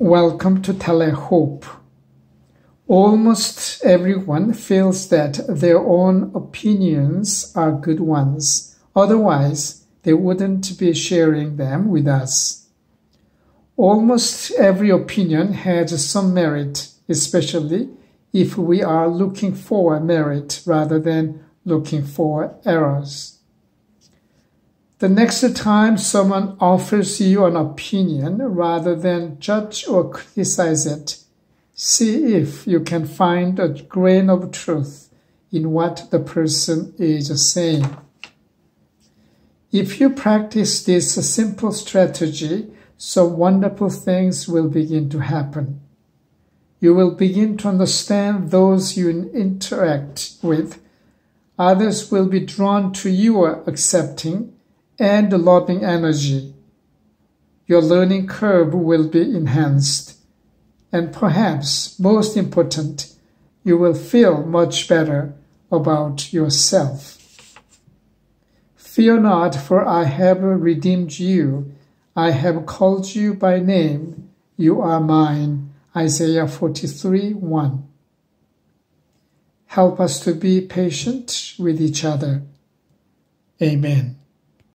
Welcome to Telehope. Almost everyone feels that their own opinions are good ones. Otherwise, they wouldn't be sharing them with us. Almost every opinion has some merit, especially if we are looking for merit rather than looking for errors. The next time someone offers you an opinion, rather than judge or criticize it, see if you can find a grain of truth in what the person is saying. If you practice this simple strategy, some wonderful things will begin to happen. You will begin to understand those you interact with. Others will be drawn to your accepting and loving energy. Your learning curve will be enhanced. And perhaps most important, you will feel much better about yourself. Fear not, for I have redeemed you. I have called you by name. You are mine. Isaiah 43 1. Help us to be patient with each other. Amen.